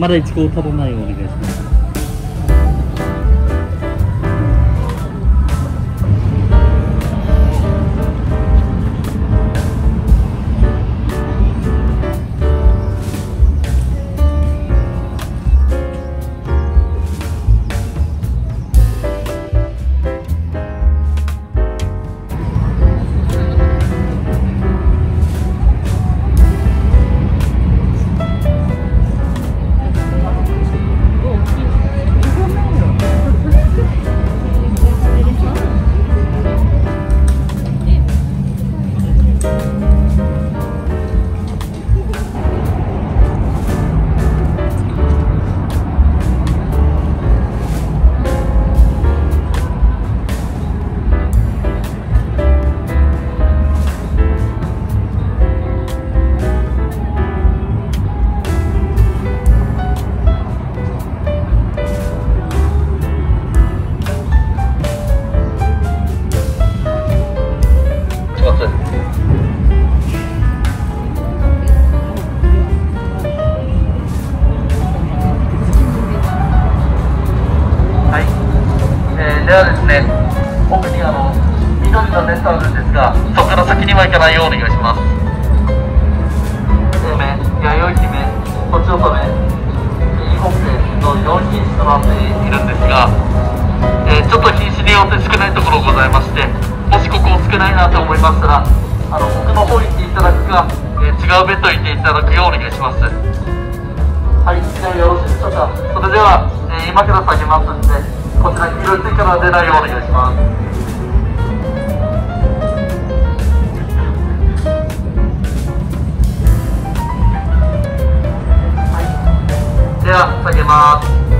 まだ一高足らないお願いします。ないようお願いします。生命、弥生姫、とちおとめ、右ほっぺの4品種となっているんですが、えーちょっと品種によって少ないところございましてもしここ少ないなと思いましたらあの奥の方行っていただくか、えー違うベッド行っていただくようお願いします。はいではよろしいでしょうか。それでは、えー今から下げますんでこちらに色ついから出ないようお願いします。はいでは下げます。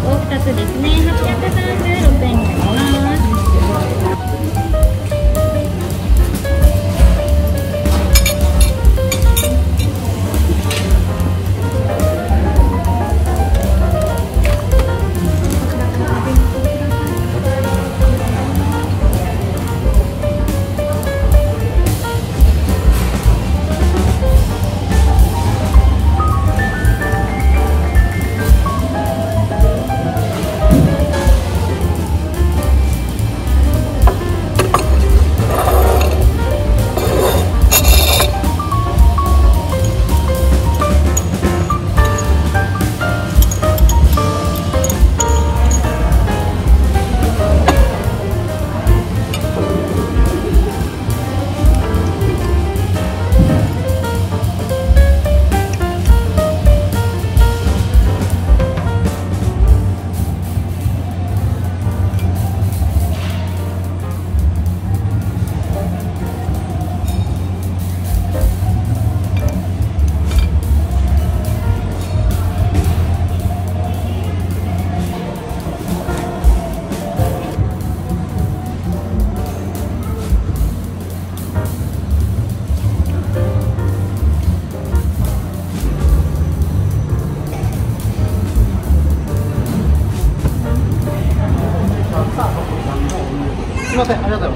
2つですね。836円になります。ません、ありがとう